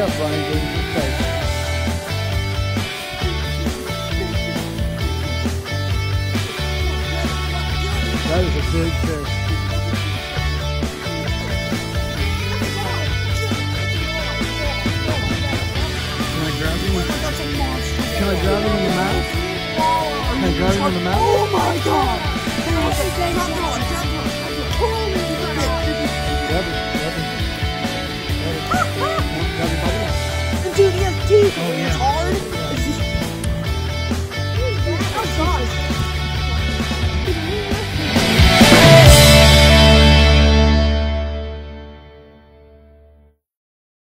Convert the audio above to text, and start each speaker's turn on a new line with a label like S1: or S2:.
S1: up, Brian. Give some space. That is a big fish. Can I grab him? Can I grab him in the mouth? Can I grab him in the mouth?
S2: Oh my god!